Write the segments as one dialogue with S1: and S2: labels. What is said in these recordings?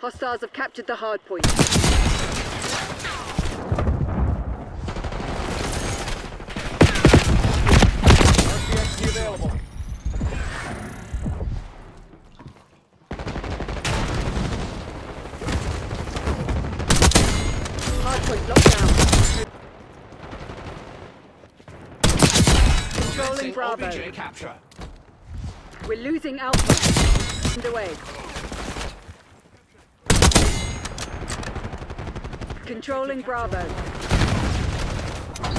S1: Hostiles have captured the hard point.
S2: RCXD available.
S1: Hard point locked down. Controlling Bravo. We're losing Alpha. Underway. Controlling Bravo.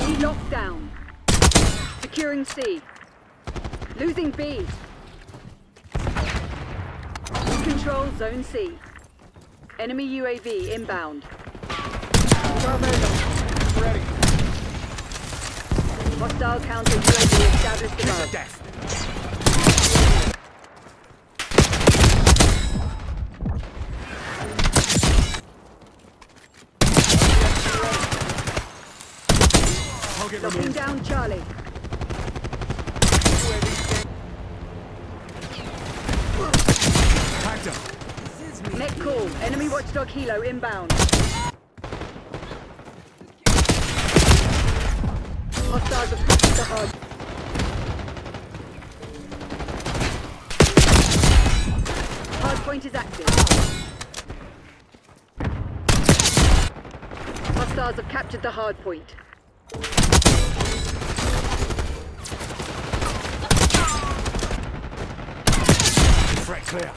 S1: E locked down. Securing C. Losing B. Control Zone C. Enemy UAV inbound. Bravo lost.
S2: Ready.
S1: Hostile counter UAV established above.
S3: Target
S1: Locking
S3: removed.
S1: down Charlie.
S3: Him.
S1: Net call. Enemy watchdog Helo inbound. Hostiles have captured the hard. Hard point is active. Hostiles have captured the hard point.
S3: Threat clear.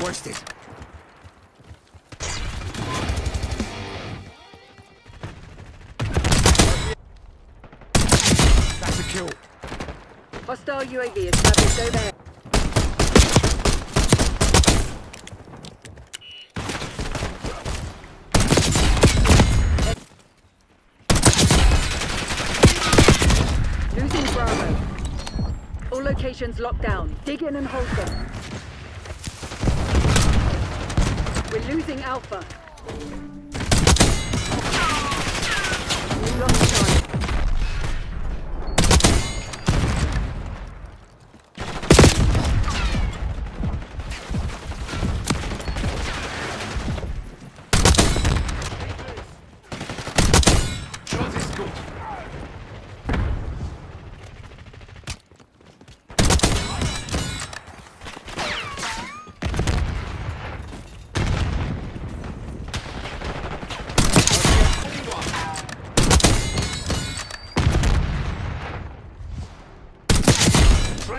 S3: Wasted. That's a kill.
S1: Hostile UAV established overhead. Losing Bravo. All locations locked down. Dig in and hold them. We're losing Alpha. We lost.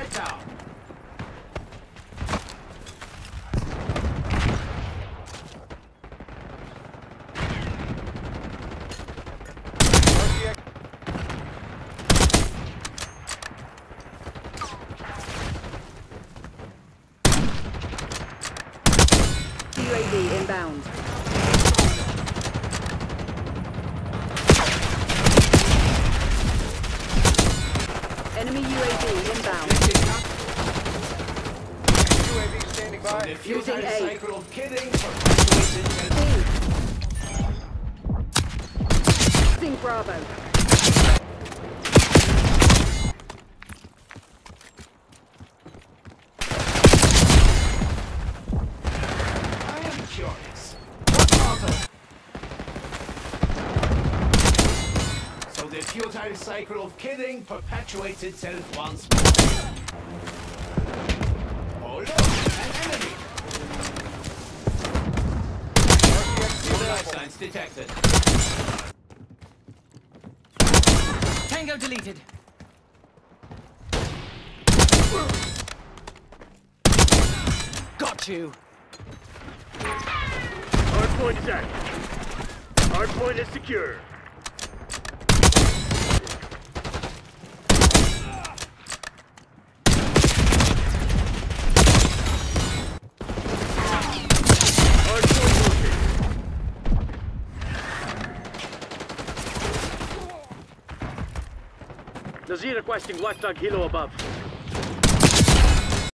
S3: Threat down.
S2: RCX
S1: UAV inbound. Enemy UAV inbound.
S2: UAV standing by.
S3: The
S1: Using A.
S3: cycle of
S1: Bravo.
S3: Futile cycle of killing perpetuates itself once more. Oh look, an enemy! detected.
S4: Tango deleted. Got you.
S5: Hardpoint is active. Hardpoint is secure. Hardpoint located. Nazir requesting watchdog Helo above.